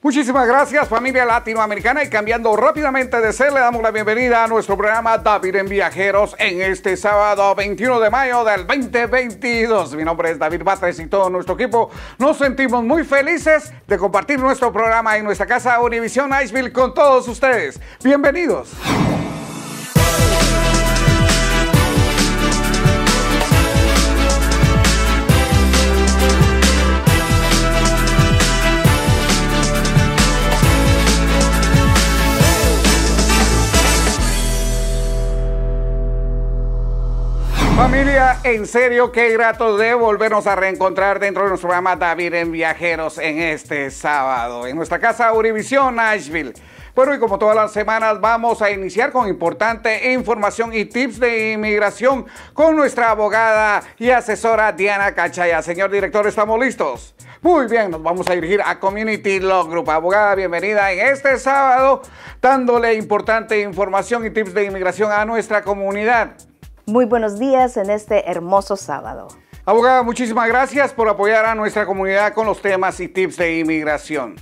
Muchísimas gracias familia latinoamericana y cambiando rápidamente de ser le damos la bienvenida a nuestro programa David en Viajeros en este sábado 21 de mayo del 2022. Mi nombre es David Batres y todo nuestro equipo nos sentimos muy felices de compartir nuestro programa en nuestra casa Univision Iceville con todos ustedes. Bienvenidos. Familia, en serio, qué grato de volvernos a reencontrar dentro de nuestro programa David en Viajeros en este sábado, en nuestra casa Univision Nashville. Bueno, y como todas las semanas vamos a iniciar con importante información y tips de inmigración con nuestra abogada y asesora Diana Cachaya. Señor director, ¿estamos listos? Muy bien, nos vamos a dirigir a Community Law Group. Abogada, bienvenida en este sábado, dándole importante información y tips de inmigración a nuestra comunidad. Muy buenos días en este hermoso sábado. Abogada, muchísimas gracias por apoyar a nuestra comunidad con los temas y tips de inmigración.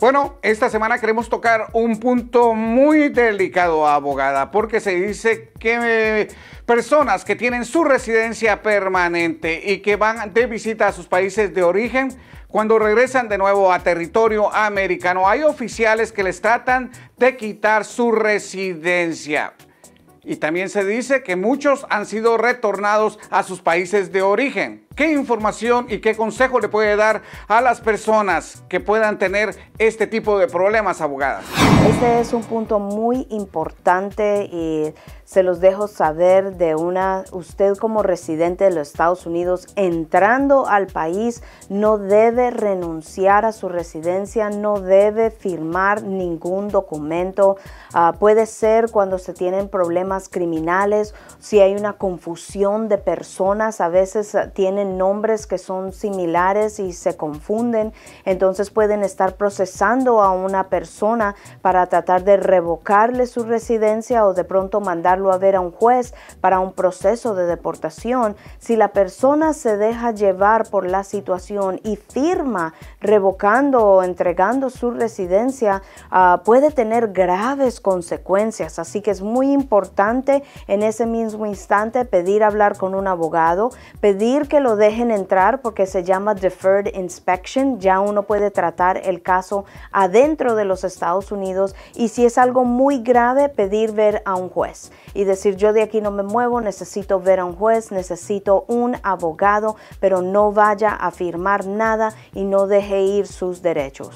Bueno, esta semana queremos tocar un punto muy delicado, abogada, porque se dice que eh, personas que tienen su residencia permanente y que van de visita a sus países de origen, cuando regresan de nuevo a territorio americano, hay oficiales que les tratan de quitar su residencia. Y también se dice que muchos han sido retornados a sus países de origen. ¿Qué información y qué consejo le puede dar a las personas que puedan tener este tipo de problemas, abogadas? Este es un punto muy importante y se los dejo saber de una, usted como residente de los Estados Unidos entrando al país no debe renunciar a su residencia, no debe firmar ningún documento. Ah, puede ser cuando se tienen problemas criminales, si hay una confusión de personas, a veces ah, tienen nombres que son similares y se confunden, entonces pueden estar procesando a una persona para tratar de revocarle su residencia o de pronto mandar a ver a un juez para un proceso de deportación, si la persona se deja llevar por la situación y firma revocando o entregando su residencia, ah, puede tener graves consecuencias. Así que es muy importante en ese mismo instante pedir hablar con un abogado, pedir que lo dejen entrar porque se llama deferred inspection. Ya uno puede tratar el caso adentro de los Estados Unidos y si es algo muy grave, pedir ver a un juez y decir yo de aquí no me muevo, necesito ver a un juez, necesito un abogado, pero no vaya a firmar nada y no deje ir sus derechos.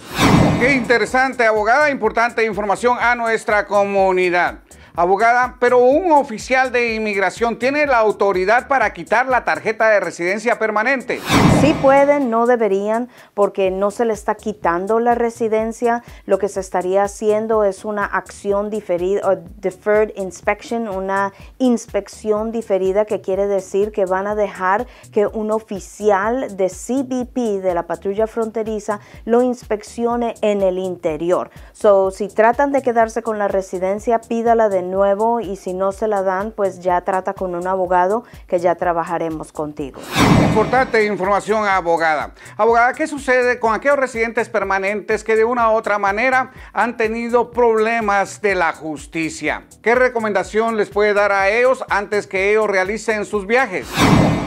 Qué interesante, abogada, importante información a nuestra comunidad abogada, pero un oficial de inmigración tiene la autoridad para quitar la tarjeta de residencia permanente. Sí pueden, no deberían, porque no se le está quitando la residencia. Lo que se estaría haciendo es una acción diferida, deferred inspection, una inspección diferida que quiere decir que van a dejar que un oficial de CBP, de la patrulla fronteriza, lo inspeccione en el interior. So, si tratan de quedarse con la residencia, pídala de nuevo y si no se la dan, pues ya trata con un abogado que ya trabajaremos contigo. Importante información, abogada. Abogada, ¿qué sucede con aquellos residentes permanentes que de una u otra manera han tenido problemas de la justicia? ¿Qué recomendación les puede dar a ellos antes que ellos realicen sus viajes?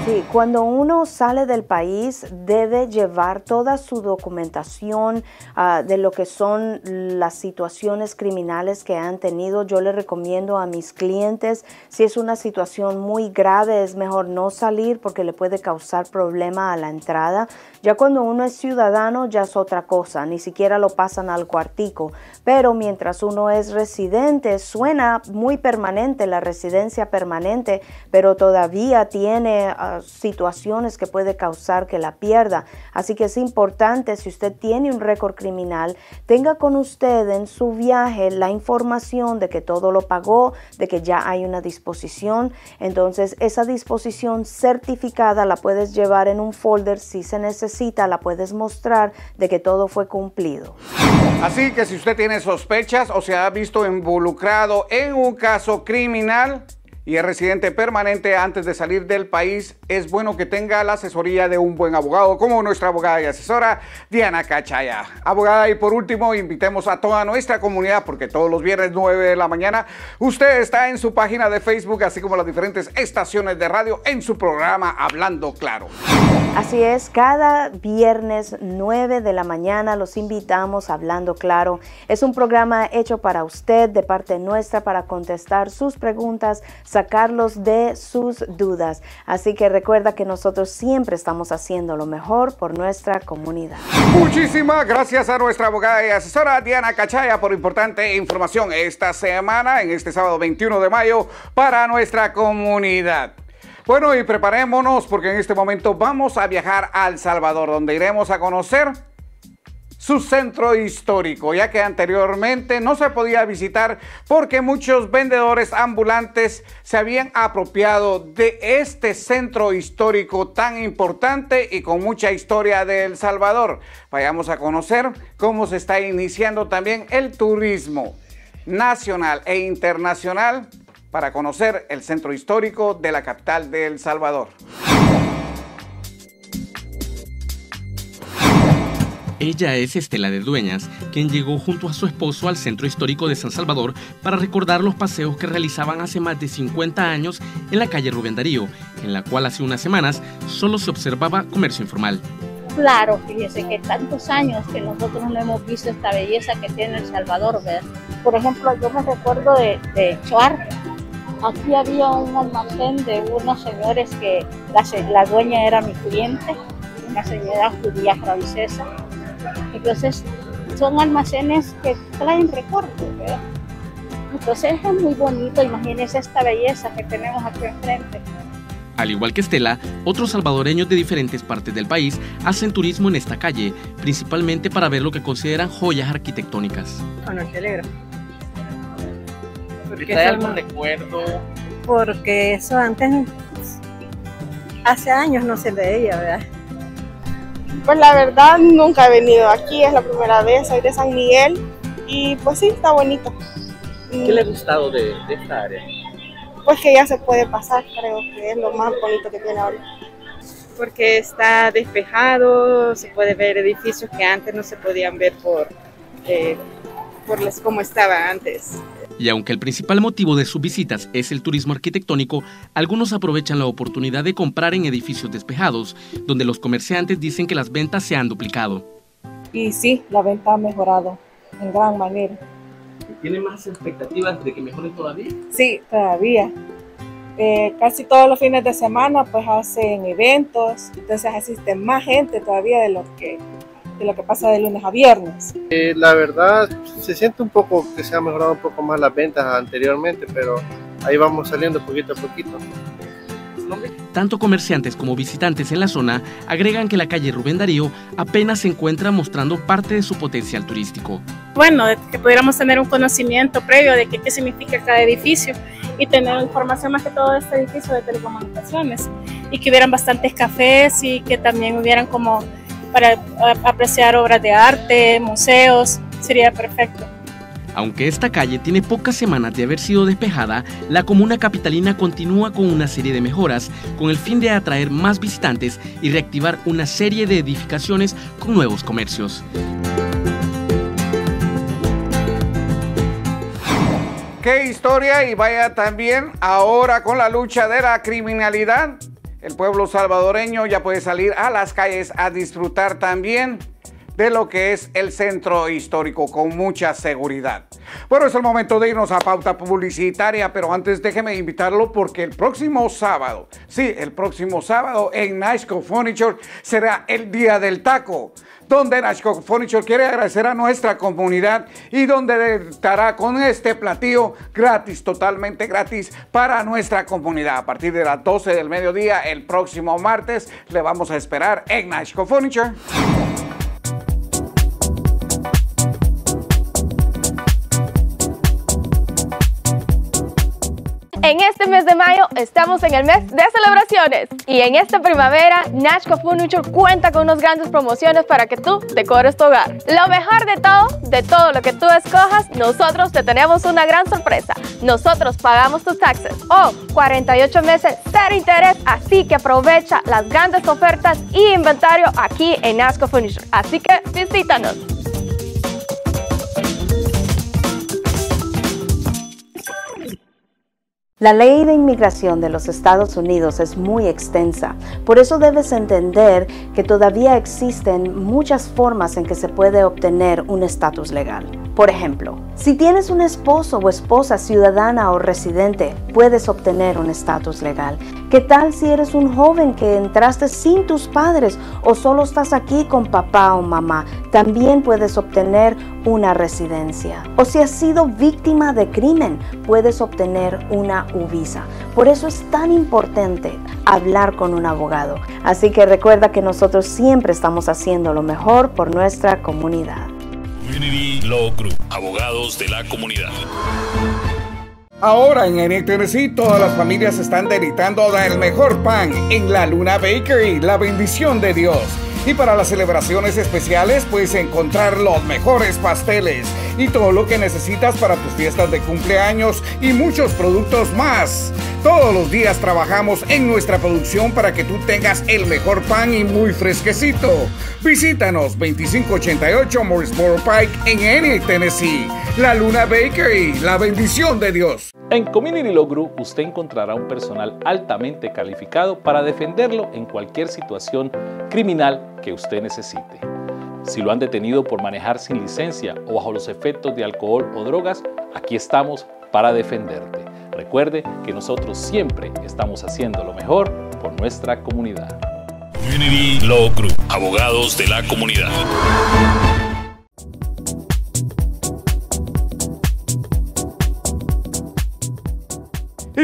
Sí, cuando uno sale del país debe llevar toda su documentación ah, de lo que son las situaciones criminales que han tenido. Yo le recomiendo a mis clientes, si es una situación muy grave, es mejor no salir porque le puede causar problema a la entrada. Ya cuando uno es ciudadano ya es otra cosa, ni siquiera lo pasan al cuartico. Pero mientras uno es residente, suena muy permanente la residencia permanente, pero todavía tiene... Situaciones que puede causar que la pierda. Así que es importante, si usted tiene un récord criminal, tenga con usted en su viaje la información de que todo lo pagó, de que ya hay una disposición. Entonces, esa disposición certificada la puedes llevar en un folder. Si se necesita, la puedes mostrar de que todo fue cumplido. Así que si usted tiene sospechas o se ha visto involucrado en un caso criminal, y es residente permanente antes de salir del país, es bueno que tenga la asesoría de un buen abogado, como nuestra abogada y asesora Diana Cachaya. Abogada, y por último, invitemos a toda nuestra comunidad, porque todos los viernes 9 de la mañana, usted está en su página de Facebook, así como las diferentes estaciones de radio en su programa Hablando Claro. Así es, cada viernes 9 de la mañana los invitamos a Hablando Claro. Es un programa hecho para usted, de parte nuestra, para contestar sus preguntas, sacarlos de sus dudas. Así que recuerda que nosotros siempre estamos haciendo lo mejor por nuestra comunidad. Muchísimas gracias a nuestra abogada y asesora Diana Cachaya por importante información esta semana, en este sábado 21 de mayo, para nuestra comunidad. Bueno, y preparémonos porque en este momento vamos a viajar a El Salvador, donde iremos a conocer su centro histórico, ya que anteriormente no se podía visitar porque muchos vendedores ambulantes se habían apropiado de este centro histórico tan importante y con mucha historia de El Salvador. Vayamos a conocer cómo se está iniciando también el turismo nacional e internacional para conocer el centro histórico de la capital de El Salvador. Ella es Estela de Dueñas, quien llegó junto a su esposo al Centro Histórico de San Salvador para recordar los paseos que realizaban hace más de 50 años en la calle Rubén Darío, en la cual hace unas semanas solo se observaba comercio informal. Claro, fíjese que tantos años que nosotros no hemos visto esta belleza que tiene El Salvador. Por ejemplo, yo me recuerdo de, de Aquí había un almacén de unos señores que la dueña era mi cliente, una señora judía francesa entonces, son almacenes que traen recuerdos, ¿verdad? Entonces es muy bonito, imagínense esta belleza que tenemos aquí enfrente. Al igual que Estela, otros salvadoreños de diferentes partes del país hacen turismo en esta calle, principalmente para ver lo que consideran joyas arquitectónicas. Bueno, me alegro. Porque ¿Trae algún recuerdo? Porque eso antes, hace años no se veía, ¿verdad? Pues la verdad nunca he venido aquí, es la primera vez, soy de San Miguel y pues sí, está bonito. ¿Qué le ha gustado de, esta área? Pues que ya se puede pasar, creo que es lo más bonito que tiene ahora. Porque está despejado, se puede ver edificios que antes no se podían ver por, eh, por como estaba antes. Y aunque el principal motivo de sus visitas es el turismo arquitectónico, algunos aprovechan la oportunidad de comprar en edificios despejados, donde los comerciantes dicen que las ventas se han duplicado. Y sí, la venta ha mejorado en gran manera. ¿Tiene más expectativas de que mejore todavía? Sí, todavía. Eh, casi todos los fines de semana pues hacen eventos, entonces asiste más gente todavía de lo que de lo que pasa de lunes a viernes. Eh, la verdad, se siente un poco que se ha mejorado un poco más las ventas anteriormente, pero ahí vamos saliendo poquito a poquito. Tanto comerciantes como visitantes en la zona agregan que la calle Rubén Darío apenas se encuentra mostrando parte de su potencial turístico. Bueno, que pudiéramos tener un conocimiento previo de qué, qué significa cada edificio y tener información más que todo de este edificio de telecomunicaciones y que hubieran bastantes cafés y que también hubieran como para apreciar obras de arte, museos, sería perfecto. Aunque esta calle tiene pocas semanas de haber sido despejada, la comuna capitalina continúa con una serie de mejoras con el fin de atraer más visitantes y reactivar una serie de edificaciones con nuevos comercios. Qué historia y vaya también ahora con la lucha de la criminalidad el pueblo salvadoreño ya puede salir a las calles a disfrutar también de lo que es el centro histórico con mucha seguridad. Bueno, es el momento de irnos a pauta publicitaria, pero antes déjeme invitarlo porque el próximo sábado, sí, el próximo sábado en Nashco Furniture será el día del taco donde Nashco Furniture quiere agradecer a nuestra comunidad y donde estará con este platillo gratis, totalmente gratis para nuestra comunidad. A partir de las 12 del mediodía, el próximo martes, le vamos a esperar en Nashco Furniture. En este mes de mayo estamos en el mes de celebraciones y en esta primavera Nashco Furniture cuenta con unas grandes promociones para que tú decores tu hogar. Lo mejor de todo, de todo lo que tú escojas, nosotros te tenemos una gran sorpresa. Nosotros pagamos tus taxes. Oh, 48 meses, cero interés, así que aprovecha las grandes ofertas y inventario aquí en Nasco Furniture. Así que visítanos. La ley de inmigración de los Estados Unidos es muy extensa, por eso debes entender que todavía existen muchas formas en que se puede obtener un estatus legal. Por ejemplo, si tienes un esposo o esposa ciudadana o residente, puedes obtener un estatus legal. ¿Qué tal si eres un joven que entraste sin tus padres o solo estás aquí con papá o mamá? También puedes obtener una residencia. O si has sido víctima de crimen, puedes obtener una UVISA. Por eso es tan importante hablar con un abogado. Así que recuerda que nosotros siempre estamos haciendo lo mejor por nuestra comunidad. Abogados de la comunidad. Ahora en N Tennessee todas las familias están deleitando del mejor pan en la Luna Bakery, la bendición de Dios. Y para las celebraciones especiales puedes encontrar los mejores pasteles y todo lo que necesitas para tus fiestas de cumpleaños y muchos productos más. Todos los días trabajamos en nuestra producción para que tú tengas el mejor pan y muy fresquecito. Visítanos 2588 Morrisboro Pike en Enid, Tennessee. La Luna Bakery, la bendición de Dios. En Community Law Group usted encontrará un personal altamente calificado para defenderlo en cualquier situación criminal que usted necesite. Si lo han detenido por manejar sin licencia o bajo los efectos de alcohol o drogas, aquí estamos para defenderte. Recuerde que nosotros siempre estamos haciendo lo mejor por nuestra comunidad. Community Law Group, abogados de la comunidad.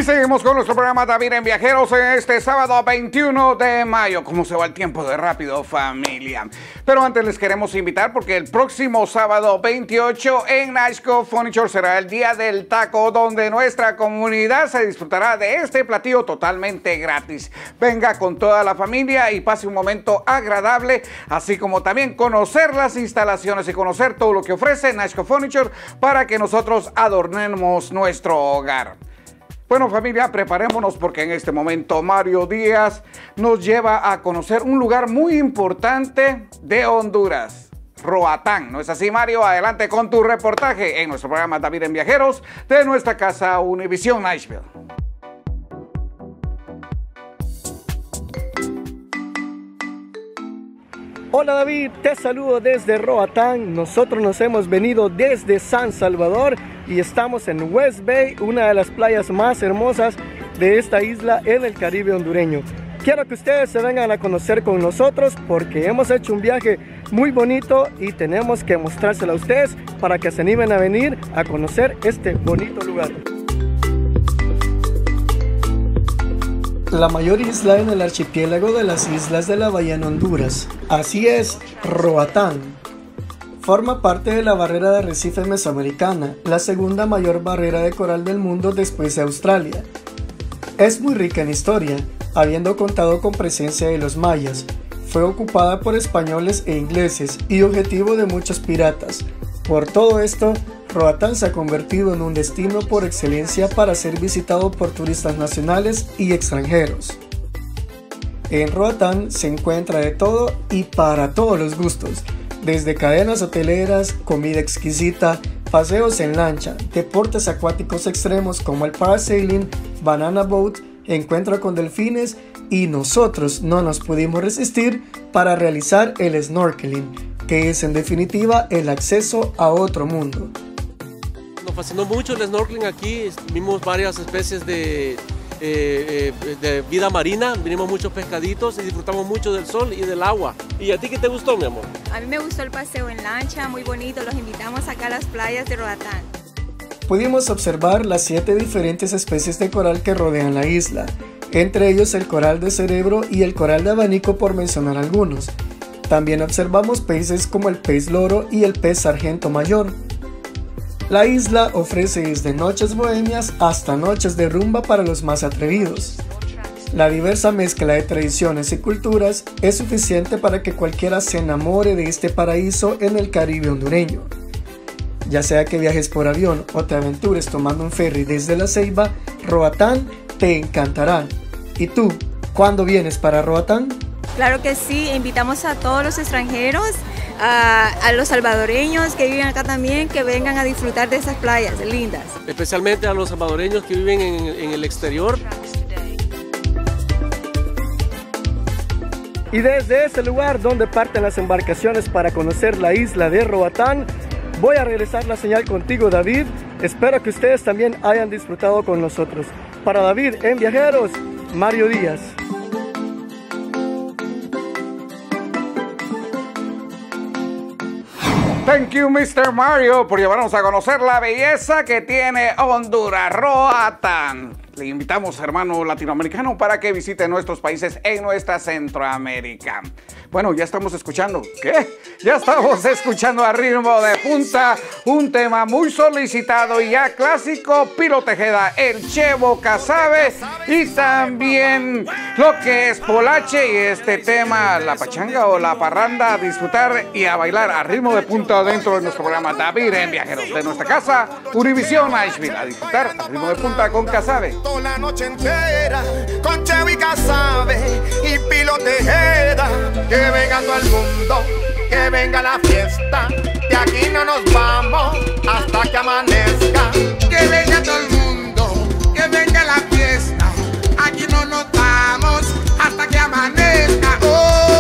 Seguimos con nuestro programa David en Viajeros en este sábado 21 de mayo. ¿Cómo se va el tiempo de rápido, familia? Pero antes les queremos invitar porque el próximo sábado 28 en Nashco Furniture será el día del taco donde nuestra comunidad se disfrutará de este platillo totalmente gratis. Venga con toda la familia y pase un momento agradable, así como también conocer las instalaciones y conocer todo lo que ofrece Nashco Furniture para que nosotros adornemos nuestro hogar. Bueno familia, preparémonos porque en este momento Mario Díaz nos lleva a conocer un lugar muy importante de Honduras. Roatán, ¿no es así Mario? Adelante con tu reportaje en nuestro programa David en Viajeros de nuestra casa Univision Nashville. Hola David, te saludo desde Roatán. Nosotros nos hemos venido desde San Salvador y estamos en West Bay, una de las playas más hermosas de esta isla en el Caribe hondureño. Quiero que ustedes se vengan a conocer con nosotros porque hemos hecho un viaje muy bonito y tenemos que mostrárselo a ustedes para que se animen a venir a conocer este bonito lugar. La mayor isla en el archipiélago de las islas de la Bahía en Honduras. Así es, Roatán. Forma parte de la barrera de arrecife mesoamericana, la segunda mayor barrera de coral del mundo después de Australia. Es muy rica en historia, habiendo contado con presencia de los mayas. Fue ocupada por españoles e ingleses y objetivo de muchos piratas. Por todo esto, Roatán se ha convertido en un destino por excelencia para ser visitado por turistas nacionales y extranjeros. En Roatán se encuentra de todo y para todos los gustos, desde cadenas hoteleras, comida exquisita, paseos en lancha, deportes acuáticos extremos como el parasailing, banana boat, encuentro con delfines y nosotros no nos pudimos resistir para realizar el snorkeling, que es en definitiva el acceso a otro mundo. Nos fascinó mucho el snorkeling aquí, vimos varias especies de, eh, eh, de vida marina, vinimos muchos pescaditos y disfrutamos mucho del sol y del agua. ¿Y a ti qué te gustó, mi amor? A mí me gustó el paseo en lancha, muy bonito, los invitamos acá a las playas de Roatán. Pudimos observar las siete diferentes especies de coral que rodean la isla, entre ellos el coral de cerebro y el coral de abanico por mencionar algunos. También observamos peces como el pez loro y el pez sargento mayor. La isla ofrece desde noches bohemias hasta noches de rumba para los más atrevidos. La diversa mezcla de tradiciones y culturas es suficiente para que cualquiera se enamore de este paraíso en el Caribe hondureño. Ya sea que viajes por avión o te aventures tomando un ferry desde La Ceiba, Roatán te encantará. ¿Y tú, cuándo vienes para Roatán? Claro que sí, invitamos a todos los extranjeros, a, los salvadoreños que viven acá también, que vengan a disfrutar de esas playas lindas. Especialmente a los salvadoreños que viven en, en el exterior. Y desde ese lugar donde parten las embarcaciones para conocer la isla de Roatán, voy a regresar la señal contigo David. Espero que ustedes también hayan disfrutado con nosotros. Para David en Viajeros, Mario Díaz. Thank you, Mr. Mario, por llevarnos a conocer la belleza que tiene Honduras, Roatán. Le invitamos, hermano latinoamericano, para que visite nuestros países en nuestra Centroamérica. Bueno, ya estamos escuchando. ¿Qué? Ya estamos escuchando a ritmo de punta un tema muy solicitado y ya clásico, Pilo Tejeda, el Chevo Casabe y también lo que es Polache y este tema, la pachanga o la parranda, a disfrutar y a bailar a ritmo de punta dentro de nuestro programa David en Viajeros de nuestra casa, Univisión Nashville, a disfrutar a ritmo de punta con Casabe. La noche entera con Chevo y Casabe y Pilo Tejeda que venga todo el mundo, que venga la fiesta. De aquí no nos vamos hasta que amanezca. Que venga todo el mundo, que venga la fiesta. Aquí no nos vamos hasta que amanezca. Oh.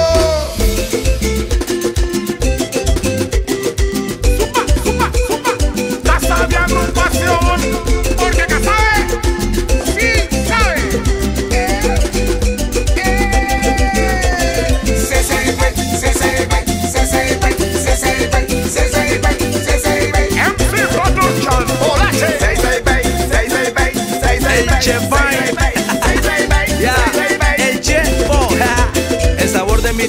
El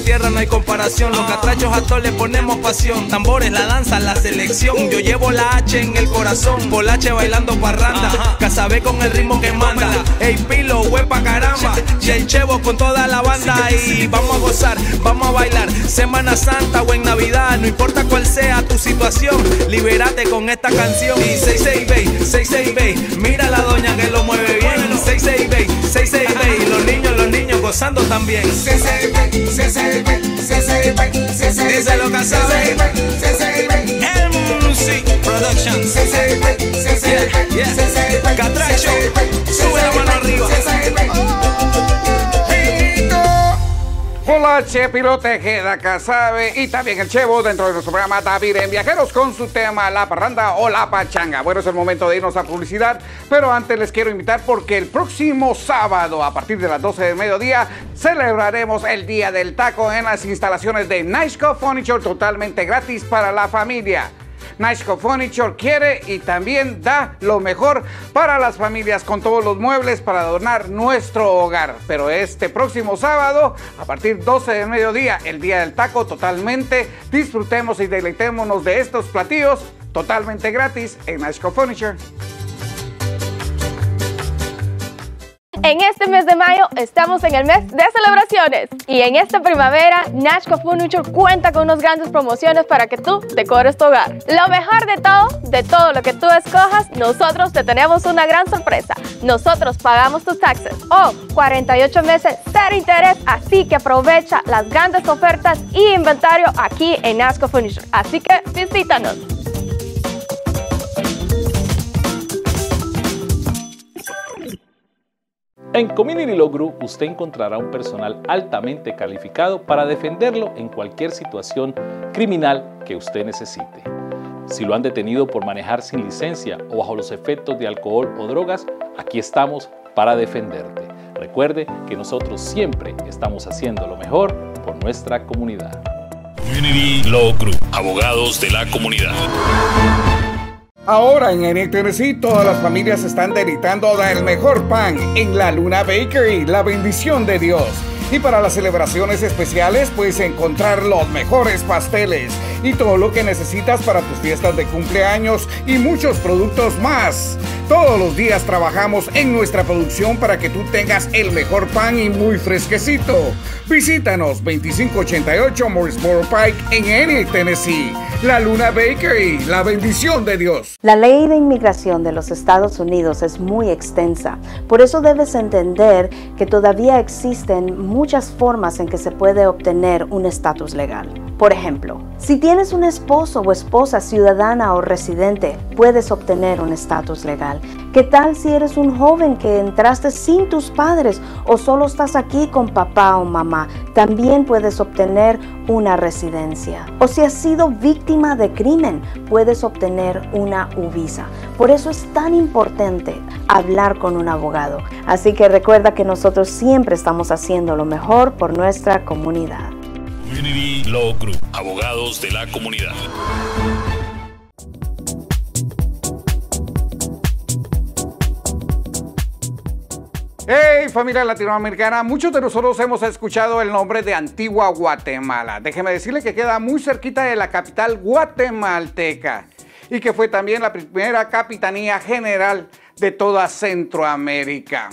tierra no hay comparación. Los catrachos a todos le ponemos pasión. Tambores, la danza, la selección. Yo llevo la H en el corazón. Polache bailando parranda. Casabé con el ritmo que manda. Ey, pilo, huepa caramba. Y el chevo con toda la banda. Y vamos a gozar, vamos a bailar. Semana Santa o en Navidad. No importa cuál sea tu situación. Libérate con esta canción. Y 66 Bay, 66 Bay. Mira la doña que lo mueve bien. 66 Bay, 66 Bay. Los niños, los niños gozando también. Díselo, Casabe. MC Productions. Yeah, yeah. Catracho, sube la mano arriba. Polache, Pilo Tejeda, Casabe y también el Chevo dentro de nuestro programa David en Viajeros con su tema La Parranda o La Pachanga. Bueno, es el momento de irnos a publicidad, pero antes les quiero invitar porque el próximo sábado a partir de las 12 del mediodía celebraremos el Día del Taco en las instalaciones de Nishco Furniture totalmente gratis para la familia. Nashco Furniture quiere y también da lo mejor para las familias con todos los muebles para adornar nuestro hogar. Pero este próximo sábado, a partir 12 del mediodía, el día del taco, totalmente disfrutemos y deleitémonos de estos platillos totalmente gratis en Nashco Furniture. En este mes de mayo estamos en el mes de celebraciones y en esta primavera Nashco Furniture cuenta con unas grandes promociones para que tú decores tu hogar. Lo mejor de todo, de todo lo que tú escojas, nosotros te tenemos una gran sorpresa. Nosotros pagamos tus taxes o 48 meses cero interés, así que aprovecha las grandes ofertas y inventario aquí en Nashco Furniture. Así que visítanos. En Community Law Group usted encontrará un personal altamente calificado para defenderlo en cualquier situación criminal que usted necesite. Si lo han detenido por manejar sin licencia o bajo los efectos de alcohol o drogas, aquí estamos para defenderte. Recuerde que nosotros siempre estamos haciendo lo mejor por nuestra comunidad. Community Law Group, abogados de la comunidad. Ahora en Tennessee todas las familias están deleitando del mejor pan en la Luna Bakery, la bendición de Dios. Y para las celebraciones especiales puedes encontrar los mejores pasteles y todo lo que necesitas para tus fiestas de cumpleaños y muchos productos más. Todos los días trabajamos en nuestra producción para que tú tengas el mejor pan y muy fresquecito. Visítanos 2588 Morrisboro Pike en Tennessee. La Luna Bakery, la bendición de Dios. La ley de inmigración de los Estados Unidos es muy extensa, por eso debes entender que todavía existen muchas formas en que se puede obtener un estatus legal. Por ejemplo, si tienes un esposo o esposa ciudadana o residente, puedes obtener un estatus legal. ¿Qué tal si eres un joven que entraste sin tus padres o solo estás aquí con papá o mamá? También puedes obtener una residencia. O si has sido víctima de crimen, puedes obtener una UVISA. Por eso es tan importante hablar con un abogado. Así que recuerda que nosotros siempre estamos haciendo lo mejor por nuestra comunidad. Community Law Group, abogados de la comunidad. Hey familia latinoamericana, muchos de nosotros hemos escuchado el nombre de Antigua Guatemala. Déjeme decirle que queda muy cerquita de la capital guatemalteca y que fue también la primera capitanía general de toda Centroamérica.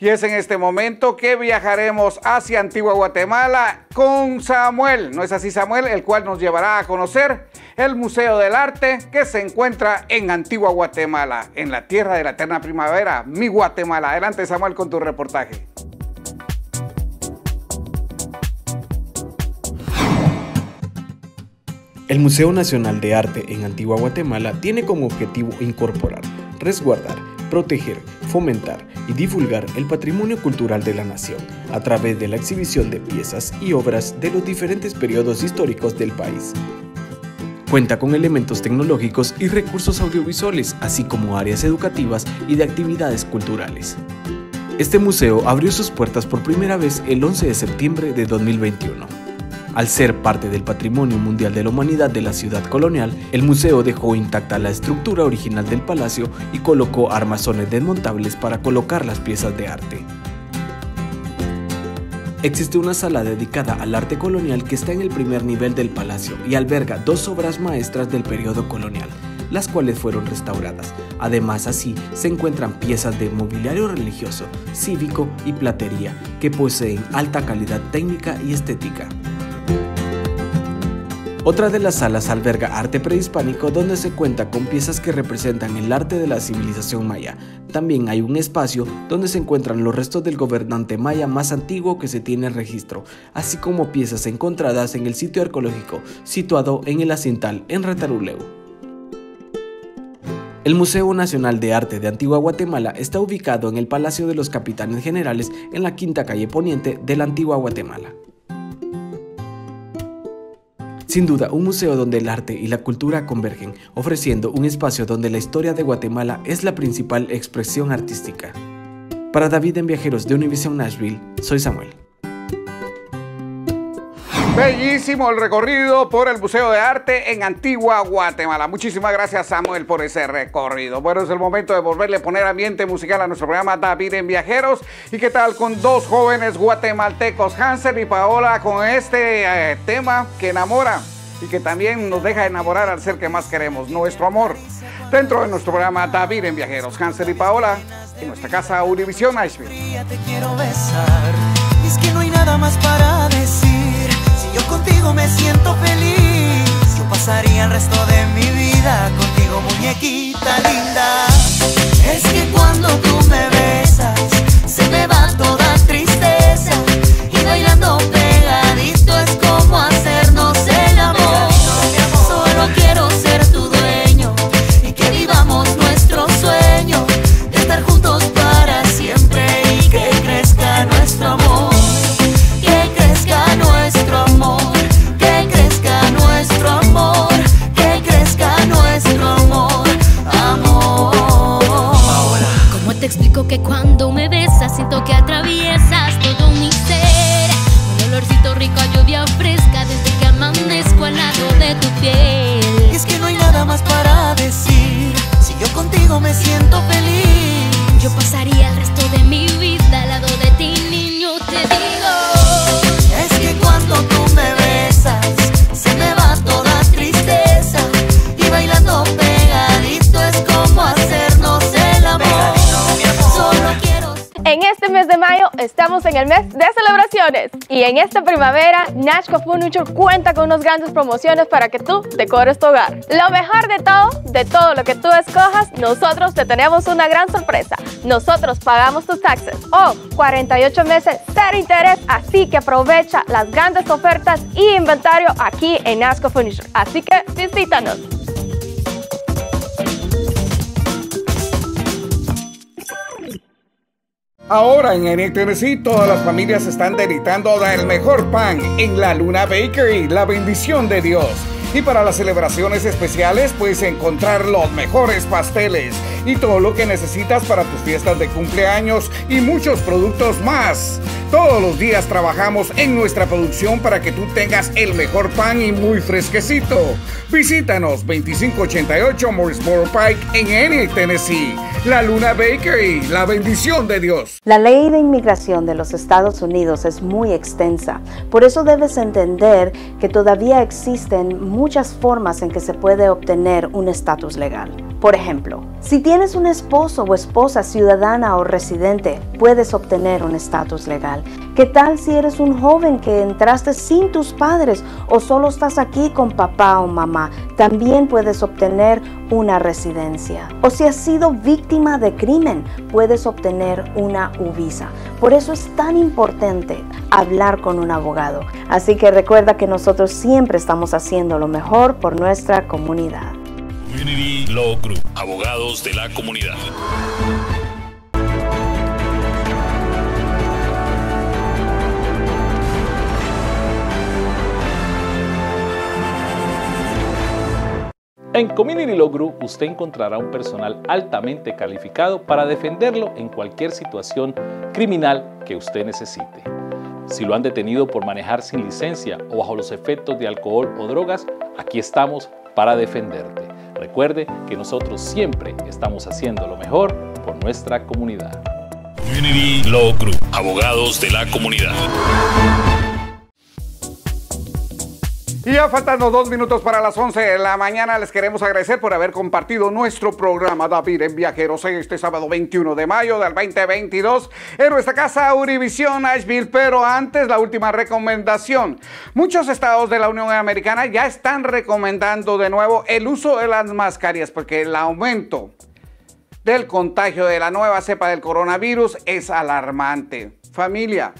Y es en este momento que viajaremos hacia Antigua Guatemala con Samuel. ¿No es así Samuel? El cual nos llevará a conocer el Museo del Arte que se encuentra en Antigua Guatemala, en la tierra de la eterna primavera, mi Guatemala. Adelante Samuel con tu reportaje. El Museo Nacional de Arte en Antigua Guatemala tiene como objetivo incorporar, resguardar, proteger, fomentar y divulgar el patrimonio cultural de la nación a través de la exhibición de piezas y obras de los diferentes periodos históricos del país. Cuenta con elementos tecnológicos y recursos audiovisuales, así como áreas educativas y de actividades culturales. Este museo abrió sus puertas por primera vez el 11 de septiembre de 2021. Al ser parte del Patrimonio Mundial de la Humanidad de la ciudad colonial, el museo dejó intacta la estructura original del palacio y colocó armazones desmontables para colocar las piezas de arte. Existe una sala dedicada al arte colonial que está en el primer nivel del palacio y alberga dos obras maestras del periodo colonial, las cuales fueron restauradas. Además, así se encuentran piezas de mobiliario religioso, cívico y platería que poseen alta calidad técnica y estética. Otra de las salas alberga arte prehispánico donde se cuenta con piezas que representan el arte de la civilización maya. También hay un espacio donde se encuentran los restos del gobernante maya más antiguo que se tiene registro, así como piezas encontradas en el sitio arqueológico situado en el Acintal, en Retaruleu. El Museo Nacional de Arte de Antigua Guatemala está ubicado en el Palacio de los Capitanes Generales en la quinta calle poniente de la Antigua Guatemala. Sin duda, un museo donde el arte y la cultura convergen, ofreciendo un espacio donde la historia de Guatemala es la principal expresión artística. Para David en Viajeros de Univision Nashville, soy Samuel. Bellísimo el recorrido por el Museo de Arte en Antigua Guatemala. Muchísimas gracias Samuel por ese recorrido. Bueno, es el momento de volverle a poner ambiente musical a nuestro programa David en Viajeros. ¿Y qué tal con dos jóvenes guatemaltecos, Hansel y Paola, con este eh, tema que enamora y que también nos deja enamorar al ser que más queremos, nuestro amor? Dentro de nuestro programa David en Viajeros, Hansel y Paola, en nuestra casa Univision Nashville. Te quiero besar, es que no hay nada más para decir. Contigo me siento feliz, yo pasaría el resto de mi vida contigo, muñequita linda. Es que cuando tú me besas, se me va toda te explico que cuando me besas siento que atraviesas todo mi ser? Un olorcito rico a lluvia fresca desde que amanezco al lado de tu piel. Y es que no hay nada más para decir, si yo contigo me siento feliz. Yo pasaría el resto de mi vida al lado de ti, niño, te digo. Estamos en el mes de celebraciones y en esta primavera Nashco Furniture cuenta con unas grandes promociones para que tú decores tu hogar. Lo mejor de todo, de todo lo que tú escojas, nosotros te tenemos una gran sorpresa. Nosotros pagamos tus taxes o 48 meses sin interés, así que aprovecha las grandes ofertas y inventario aquí en Nashco Furniture. Así que visítanos. Ahora en Tennessee todas las familias están dedicando del mejor pan en la Luna Bakery, la bendición de Dios. Y para las celebraciones especiales puedes encontrar los mejores pasteles y todo lo que necesitas para tus fiestas de cumpleaños y muchos productos más. Todos los días trabajamos en nuestra producción para que tú tengas el mejor pan y muy fresquecito. Visítanos 2588 Morrisboro Pike en Enid, Tennessee. La Luna Bakery, la bendición de Dios. La ley de inmigración de los Estados Unidos es muy extensa, por eso debes entender que todavía existen muchas formas en que se puede obtener un estatus legal. Por ejemplo, si tienes un esposo o esposa ciudadana o residente, puedes obtener un estatus legal. ¿Qué tal si eres un joven que entraste sin tus padres o solo estás aquí con papá o mamá? También puedes obtener una residencia. O si has sido víctima de crimen, puedes obtener una U-Visa. Por eso es tan importante hablar con un abogado. Así que recuerda que nosotros siempre estamos haciendo lo mejor por nuestra comunidad. Community Law Group, abogados de la comunidad. En Community Law Group usted encontrará un personal altamente calificado para defenderlo en cualquier situación criminal que usted necesite. Si lo han detenido por manejar sin licencia o bajo los efectos de alcohol o drogas, aquí estamos para defenderte. Recuerde que nosotros siempre estamos haciendo lo mejor por nuestra comunidad. Community Law Group, abogados de la comunidad. Y ya faltando dos minutos para las 11 de la mañana, les queremos agradecer por haber compartido nuestro programa David en Viajeros este sábado 21 de mayo del 2022 en nuestra casa Univisión Asheville. Pero antes, la última recomendación. Muchos estados de la Unión Americana ya están recomendando de nuevo el uso de las mascarillas porque el aumento del contagio de la nueva cepa del coronavirus es alarmante. Familia,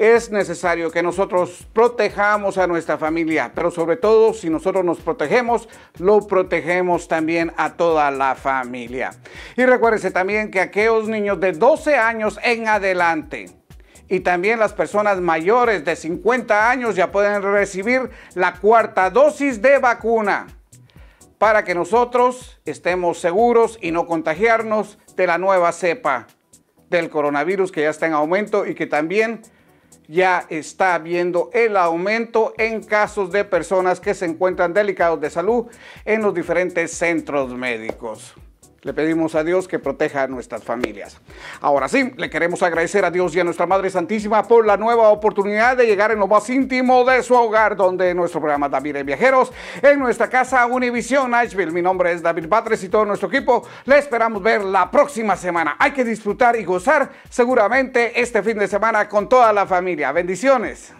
es necesario que nosotros protejamos a nuestra familia, pero sobre todo si nosotros nos protegemos, lo protegemos también a toda la familia. Y recuérdense también que aquellos niños de 12 años en adelante y también las personas mayores de 50 años ya pueden recibir la cuarta dosis de vacuna para que nosotros estemos seguros y no contagiarnos de la nueva cepa del coronavirus que ya está en aumento y que también ya está viendo el aumento en casos de personas que se encuentran delicados de salud en los diferentes centros médicos. Le pedimos a Dios que proteja a nuestras familias. Ahora sí, le queremos agradecer a Dios y a nuestra Madre Santísima por la nueva oportunidad de llegar en lo más íntimo de su hogar, donde nuestro programa David en Viajeros, en nuestra casa Univisión Nashville. Mi nombre es David Batres y todo nuestro equipo. Le esperamos ver la próxima semana. Hay que disfrutar y gozar seguramente este fin de semana con toda la familia. Bendiciones.